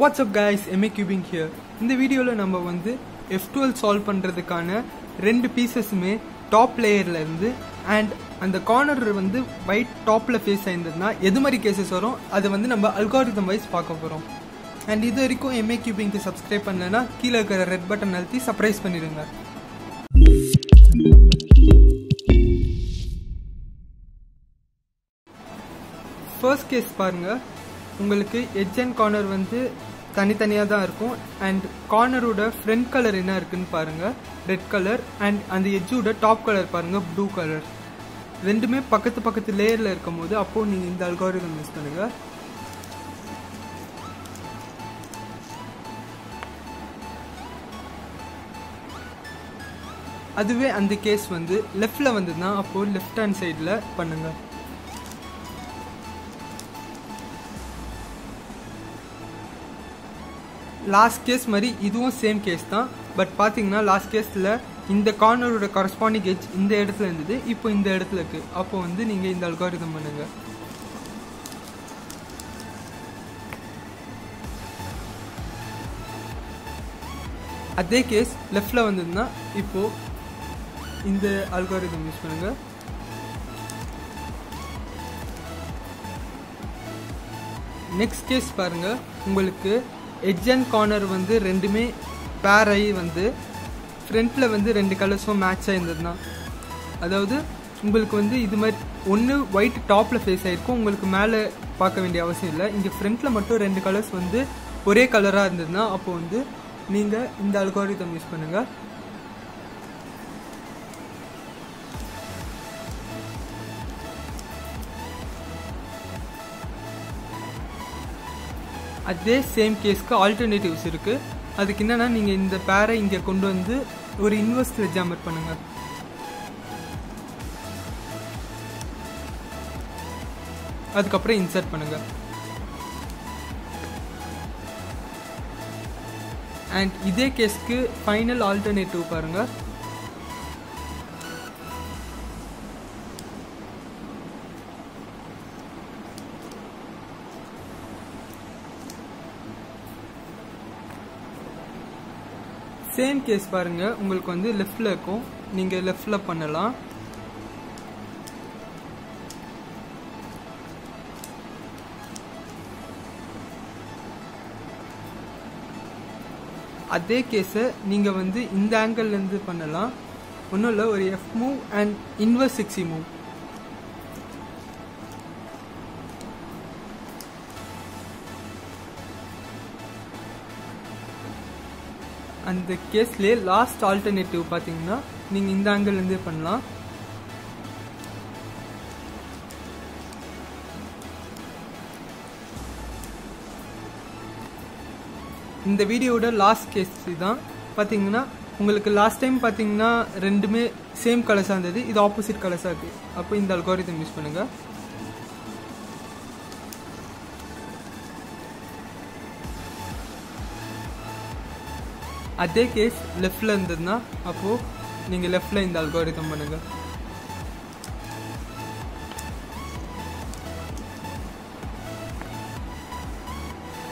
What's up guys M A cubing here இந்த வீடியோவில் நம்ம வந்து எஃப் டுவெல் சால்வ் பண்ணுறதுக்கான ரெண்டு பீசஸுமே டாப் லேயரில் இருந்து அண்ட் அந்த கார்னர் வந்து ஒயிட் டாப்பில் ஃபேஸ் ஆயிருந்ததுன்னா எது மாதிரி கேசஸ் வரும் அதை வந்து நம்ம அல்காரிதம் வைஸ் பார்க்க போகிறோம் அண்ட் இது வரைக்கும் எம்ஏ கியூபிங்க்கு சப்ஸ்கிரைப் பண்ணலைன்னா கீழே இருக்கிற ரெட் பட்டன் அழுத்தி சர்ப்ரைஸ் பண்ணிடுங்க. ஃபர்ஸ்ட் கேஸ் பாருங்கள் உங்களுக்கு எட்ஜ் அண்ட் கார்னர் வந்து தனித்தனியாக தான் இருக்கும் அண்ட் கார்னரோட ஃப்ரண்ட் கலர் என்ன இருக்குன்னு பாருங்கள் ரெட் கலர் அண்ட் அந்த எஜ்ஜோட டாப் கலர் பாருங்கள் ப்ளூ கலர் ரெண்டுமே பக்கத்து பக்கத்து லேயரில் இருக்கும் போது அப்போது நீங்கள் இந்த அல்காரிதம் யூஸ் பண்ணுங்கள் அதுவே அந்த கேஸ் வந்து லெஃப்டில் வந்ததுன்னா அப்போது லெஃப்ட் ஹேண்ட் சைடில் பண்ணுங்கள் லாஸ்ட் கேஸ் மாதிரி இதுவும் சேம் கேஸ் தான். பட் பார்த்தீங்கன்னா லாஸ்ட் கேஸில் இந்த கார்னரோட கரஸ்பாண்டிங் எஜ் இந்த இடத்துல இருந்தது இப்போ இந்த இடத்துல இருக்கு. அப்போ வந்து நீங்கள் இந்த அல்காரிதம் பண்ணுங்க. அதே கேஸ் லெஃப்டில் வந்ததுன்னா இப்போ இந்த அல்காரிதம் யூஸ் பண்ணுங்க. நெக்ஸ்ட் கேஸ் பாருங்க. உங்களுக்கு எட்ஜ் அண்ட் கார்னர் வந்து ரெண்டுமே பேர் ஆகி வந்து ஃப்ரண்ட்டில் வந்து ரெண்டு கலர்ஸும் மேட்ச் ஆகிருந்ததுன்னா அதாவது உங்களுக்கு வந்து இது மாதிரி ஒன்று ஒயிட் டாப்பில் ஃபேஸ் ஆகிருக்கும் உங்களுக்கு மேலே பார்க்க வேண்டிய அவசியம் இல்லை. இங்கே ஃப்ரண்ட்டில் மட்டும் ரெண்டு கலர்ஸ் வந்து ஒரே கலராக இருந்ததுன்னா அப்போது வந்து நீங்கள் இந்த அல்காரிதம் யூஸ் பண்ணுங்கள் அதே சேம் கேஸ்க்கு ஆல்டர்னேட்டிவ்ஸ் இருக்குது அதுக்கு என்னென்னா நீங்கள் இந்த பேரை இங்கே கொண்டு வந்து ஒரு இன்வெஸ்ட் ஜாமர் பண்ணுங்கள் அதுக்கப்புறம் இன்சர்ட் பண்ணுங்கள் அண்ட் இதே கேஸ்க்கு ஃபைனல் ஆல்டர்னேட்டிவ் பாருங்கள் சேம் கேஸ் பாருங்கள் உங்களுக்கு வந்து லெஃப்டில் இருக்கும். நீங்கள் லெஃப்டில் பண்ணலாம். அதே கேஸை நீங்கள் வந்து இந்த ஆங்கிள்லேருந்து பண்ணலாம். ஒன்றும் இல்லை ஒரு F move and inverse sexy move அந்த கேஸ்லேயே லாஸ்ட் ஆல்டர்னேட்டிவ் பார்த்தீங்கன்னா நீங்கள் இந்த ஆங்கிள்லேருந்தே பண்ணலாம். இந்த வீடியோட லாஸ்ட் கேஸ் தான் பார்த்தீங்கன்னா உங்களுக்கு லாஸ்ட் டைம் பார்த்தீங்கன்னா ரெண்டுமே சேம் கலர்ஸாக இருந்தது இது ஆப்போசிட் கலர்ஸாக இருக்குது அப்போ இந்த அல்காரிதம் யூஸ் பண்ணுங்கள் அதே கேஸ் லெஃப்டில் இருந்ததுன்னா அப்போது நீங்கள் லெஃப்டில் இந்த அல்காரிதம் பண்ணுங்கள்